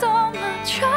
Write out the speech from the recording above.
怎么劝